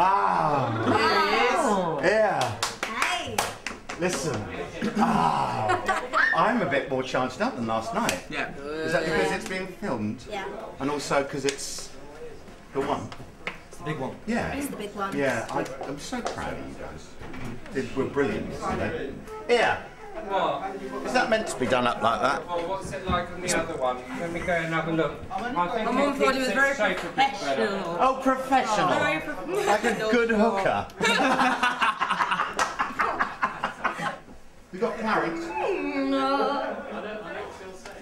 Ah. There he is. Yeah. Hey. Listen. Ah. I'm a bit more charged up than last night. Yeah. Is that because it's being filmed? Yeah. And also because it's the one. The big one. Yeah. It's the big one. Yeah. I, am so proud of you guys. Did, we're brilliant. Yeah. Here, What? is that meant to be done up like that? Well, what's it like on the other one? Let me go and have a look. I think My mum it thought it keeps was very shape a bit better. professional. Oh, professional. Very professional. Like a good hooker. we got carrots.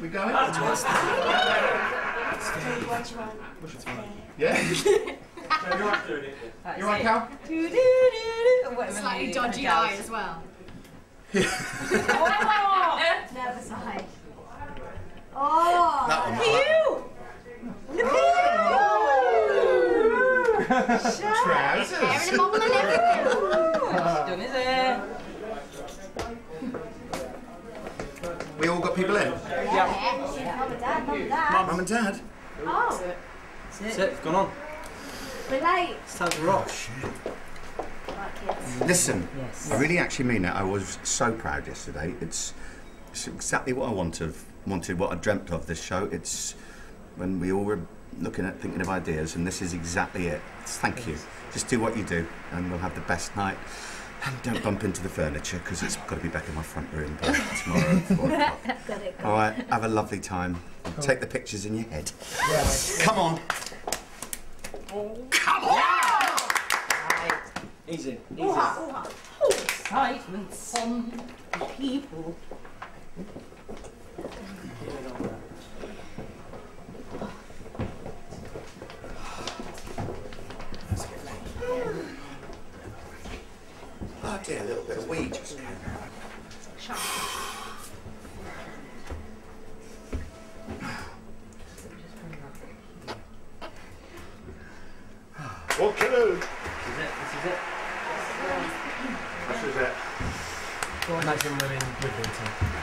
We going? Yeah. You're right, Cal? Slightly dodgy eye as well. Nervous eye. Oh. That one. Trousers. Hair in a bubble and everything. Done, is it? We all got people in. Yeah. Mum and dad, mum and dad. Mum and Dad. Oh, That's it. It's gone on. we're late. It's time to rock. Oh, right, kids. Listen, I really actually mean it. I was so proud yesterday. It's, it's exactly what I wanted, wanted, what I dreamt of this show. It's when we all were looking at thinking of ideas, and this is exactly it. Thank you. Just do what you do, and we'll have the best night. And don't bump into the furniture because it's got to be back in my front room by tomorrow four o'clock. Got it. All right, have a lovely time. Take the pictures in your head. Come on. Oh. Come on! Easy. Easy. Excitement, some people. Oh dear, a little bit of weed just came out. What can I do? This is it. This is it. Imagine women with winter.